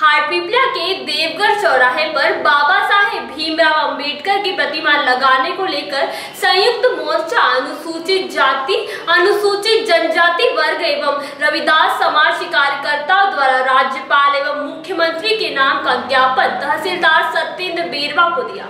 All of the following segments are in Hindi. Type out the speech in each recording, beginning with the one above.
हाटपिपलिया के देवघर चौराहे पर बाबा साहेब भीमराव अंबेडकर की प्रतिमा लगाने को लेकर संयुक्त मोर्चा, अनुसूचित जाति, अनुसूचित जनजाति वर्ग एवं रविदास समाज के कार्यकर्ता द्वारा राज्यपाल एवं मुख्यमंत्री के नाम का ज्ञापन तहसीलदार सत्येंद्र बेरवा को दिया।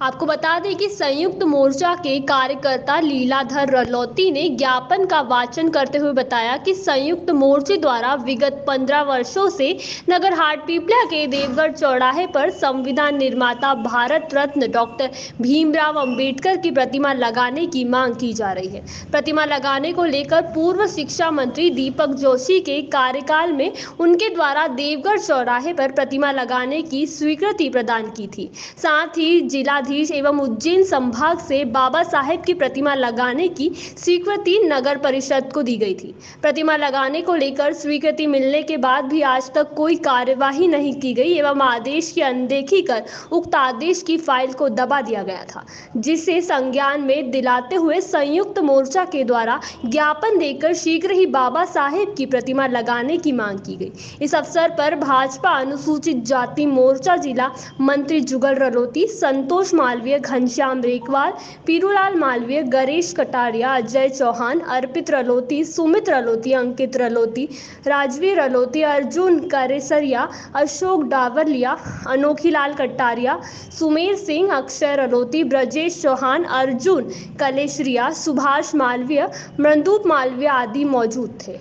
आपको बता दें कि संयुक्त मोर्चा के कार्यकर्ता लीलाधर रलौती ने ज्ञापन का वाचन करते हुए बताया कि संयुक्त मोर्चे द्वारा विगत 15 वर्षों से नगर हाट पीपला के देवगढ़ चौराहे पर संविधान निर्माता भारत रत्न डॉक्टर भीमराव अंबेडकर की प्रतिमा लगाने की मांग की जा रही है। प्रतिमा लगाने को लेकर पूर्व शिक्षा मंत्री दीपक जोशी के कार्यकाल में उनके द्वारा देवगढ़ चौराहे पर प्रतिमा लगाने की स्वीकृति प्रदान की थी। साथ ही जिला जिलाधीश एवं उज्जैन संभाग से बाबा साहेब की प्रतिमा लगाने की स्वीकृति नगर परिषद को दी गई थी। प्रतिमा लगाने को लेकर स्वीकृति मिलने के बाद भी आज तक कोई कार्यवाही नहीं की गई एवं आदेश की अनदेखी कर उक्त आदेश की फ़ाइल को दबा दिया गया था, जिसे संज्ञान में दिलाते हुए संयुक्त मोर्चा के द्वारा ज्ञापन देकर शीघ्र ही बाबा साहेब की प्रतिमा लगाने की मांग की गई। इस अवसर पर भाजपा अनुसूचित जाति मोर्चा जिला मंत्री जुगल रलोती, संतोष मालवीय घनश्याम रेकवाल पीरूलाल मालवीय, गणेश कटारिया, अजय चौहान, अर्पित रलोती, सुमित रलोती, अंकित रलोती, राजवीर रलोती, अर्जुन करेसरिया, अशोक डावरलिया अनोखीलाल कटारिया, सुमेर सिंह, अक्षय रलोती, ब्रजेश चौहान, अर्जुन कलेश्रिया, सुभाष मालवीय, मृदूप मालवीय आदि मौजूद थे।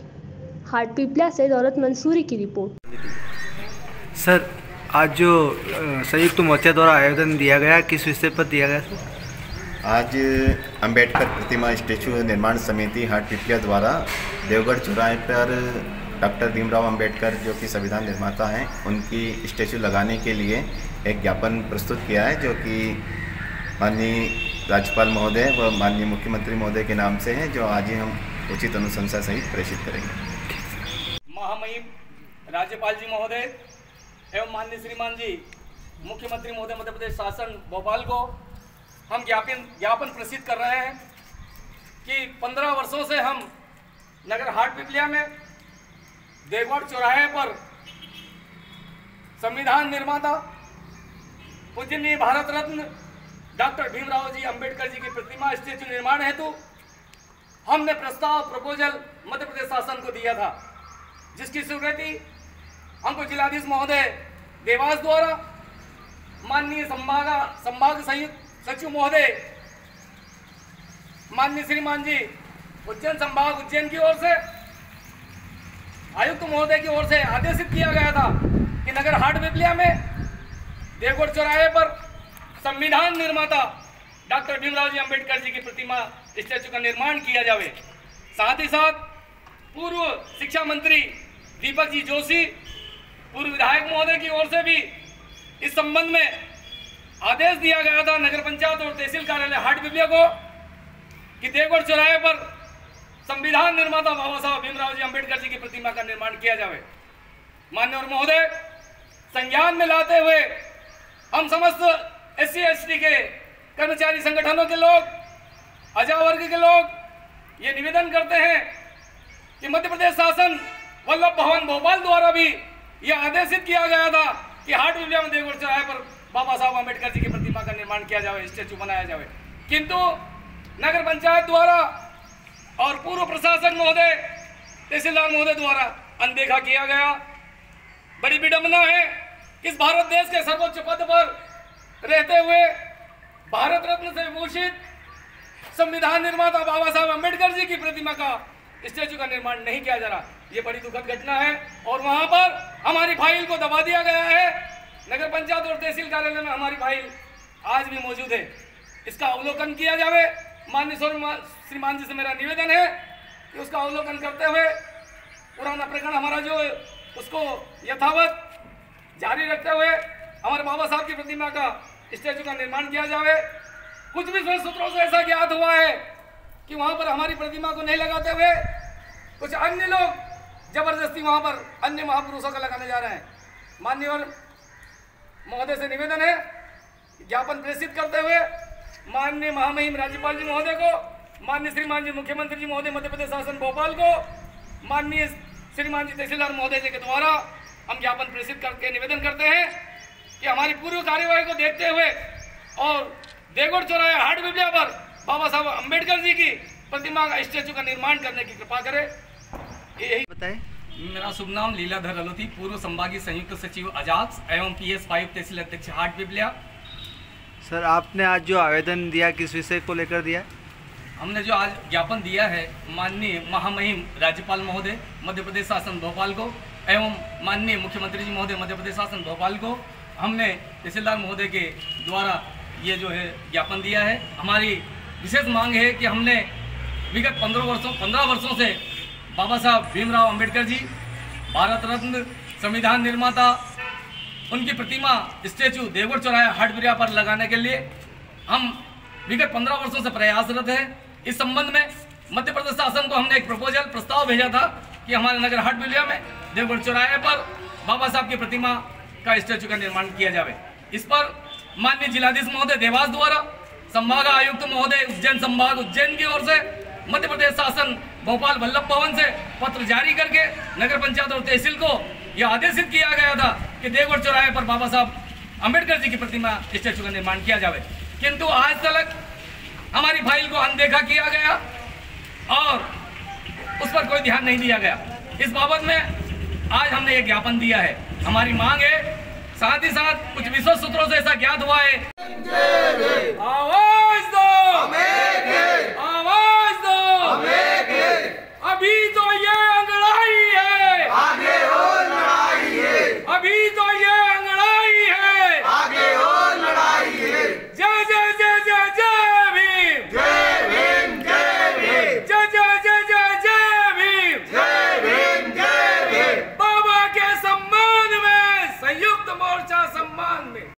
हाट पिपला से दौलत मंसूरी की रिपोर्ट। सर आज जो संयुक्त मोर्चा द्वारा आयोजन दिया गया किस विषय पर दिया गया सर आज अंबेडकर प्रतिमा स्टेचू निर्माण समिति हाट पिपलिया द्वारा देवगढ़ चौराहे पर डॉक्टर भीमराव अंबेडकर जो कि संविधान निर्माता हैं उनकी स्टेचू लगाने के लिए एक ज्ञापन प्रस्तुत किया है जो कि माननीय राज्यपाल महोदय व माननीय मुख्यमंत्री महोदय के नाम से है जो आज ही हम उचित अनुशंसा सहित प्रेषित करेंगे। महामहिम राज्यपाल जी महोदय एवं माननीय श्रीमान जी, मुख्यमंत्री महोदय, मध्य प्रदेश शासन भोपाल को हम ज्ञापन ज्ञापन प्रसिद्ध कर रहे हैं कि पंद्रह वर्षों से हम नगर हाट पिपलिया में देवगढ़ चौराहे पर संविधान निर्माता पूजनीय भारत रत्न डॉक्टर भीमराव जी अंबेडकर जी की प्रतिमा स्टेचू निर्माण हेतु हमने प्रस्ताव, प्रपोजल मध्य प्रदेश शासन को दिया था, जिसकी स्वीकृति हमको जिलाधीश महोदय, देवास द्वारा माननीय संभाग संभाग संयुक्त सचिव महोदय, माननीय श्रीमान जी, उज्जैन संभाग उज्जैन की ओर से, आयुक्त महोदय की ओर से आदेशित किया गया था कि नगर हाट बिपलिया में देवगढ़ चौराहे पर संविधान निर्माता डॉक्टर भीमराव जी अंबेडकर जी की प्रतिमा, स्टैचू का निर्माण किया जावे। साथ ही साथ पूर्व शिक्षा मंत्री दीपक जी जोशी पूर्व विधायक महोदय की ओर से भी इस संबंध में आदेश दिया गया था नगर पंचायत और तहसील कार्यालय हाट बिबिया को कि देवगढ़ चौराहे पर संविधान निर्माता बाबा साहब भीमराव जी अंबेडकर जी की प्रतिमा का निर्माण किया जाए मान्य और महोदय, संज्ञान में लाते हुए हम समस्त एस सी के कर्मचारी संगठनों के लोग अजा वर्ग के लोग ये निवेदन करते हैं कि मध्य प्रदेश शासन वल्लभ भवन भोपाल द्वारा भी यह आदेशित किया गया था कि हाट विद्या में चौराहे पर बाबा साहब अंबेडकर जी की प्रतिमा का निर्माण किया जाए स्टेचू बनाया जाए किंतु नगर पंचायत द्वारा और पूर्व प्रशासन महोदय, तहसीलदार महोदय द्वारा अनदेखा किया गया। बड़ी विडंबना है इस भारत देश के सर्वोच्च पद पर रहते हुए भारत रत्न से विभूषित संविधान निर्माता बाबा साहब अंबेडकर जी की प्रतिमा का स्टेचू का निर्माण नहीं किया जा रहा। ये बड़ी दुखद घटना है और वहाँ पर हमारी फ़ाइल को दबा दिया गया है। नगर पंचायत और तहसील कार्यालय में हमारी फ़ाइल आज भी मौजूद है। इसका अवलोकन किया जाए माननीय श्रीमान जी से मेरा निवेदन है कि उसका अवलोकन करते हुए पुराना प्रकरण हमारा जो उसको यथावत जारी रखते हुए हमारे बाबा साहब की प्रतिमा का स्टेचू का निर्माण किया जाए कुछ भी सूत्रों से ऐसा ज्ञात हुआ है कि वहाँ पर हमारी प्रतिमा को नहीं लगाते हुए कुछ अन्य लोग ज़बरदस्ती वहाँ पर अन्य महापुरुषों का लगाने जा रहे हैं। मान्यवर महोदय से निवेदन है, ज्ञापन प्रेषित करते हुए माननीय महामहिम राज्यपाल जी महोदय को, माननीय श्रीमान जी मुख्यमंत्री जी महोदय, मध्य प्रदेश शासन भोपाल को, माननीय श्रीमान जी तहसीलदार महोदय जी के द्वारा हम ज्ञापन प्रेषित करके निवेदन करते हैं कि हमारी पूर्व कार्यवाही को देखते हुए और देगोड़ चौराहे हाट बिबलिया पर बाबा साहब अंबेडकर जी की प्रतिमा का स्टैचू का निर्माण करने की कृपा करें। यही बताएँ। मेरा शुभ नाम लीलाधर अलोथी पूर्व संभागीय संयुक्त सचिव अजाक्स एवं पी एस फाइव तहसील अध्यक्ष हाट पिपलिया। सर आपने आज जो आवेदन दिया किस विषय को लेकर दिया? हमने जो आज ज्ञापन दिया है माननीय महामहिम राज्यपाल महोदय मध्य प्रदेश शासन भोपाल को एवं माननीय मुख्यमंत्री जी महोदय मध्य प्रदेश शासन भोपाल को हमने तहसीलदार महोदय के द्वारा ये जो है ज्ञापन दिया है। हमारी विशेष मांग है कि हमने विगत पंद्रह वर्षों पंद्रह वर्षों से बाबा साहब भीमराव अंबेडकर जी, भारत रत्न संविधान निर्माता, उनकी प्रतिमा स्टेचू देवगढ़ चौराहे हाटबिरिया पर लगाने के लिए हम विगत पंद्रह वर्षों से प्रयासरत हैं। इस संबंध में मध्य प्रदेश शासन को हमने एक प्रपोजल प्रस्ताव भेजा था कि हमारे नगर हाटबिरिया में देवगढ़ चौराहे पर बाबा साहब की प्रतिमा का स्टेचू का निर्माण किया जाए इस पर माननीय जिलाधीश महोदय देवास द्वारा, संभाग आयुक्त महोदय उज्जैन संभाग उज्जैन की ओर से मध्य प्रदेश शासन भोपाल वल्लभ भवन से पत्र जारी करके नगर पंचायत और तहसील को यह आदेशित किया गया था कि देवगढ़ चौराहे पर बाबा साहब अंबेडकर जी की प्रतिमा स्टेचू का निर्माण किया जाए किंतु आज तक हमारी फ़ाइल को अनदेखा किया गया और उस पर कोई ध्यान नहीं दिया गया। इस बाबत में आज हमने ये ज्ञापन दिया है। हमारी मांग है साथ ही साथ कुछ विश्व सूत्रों से ऐसा ज्ञात हुआ है।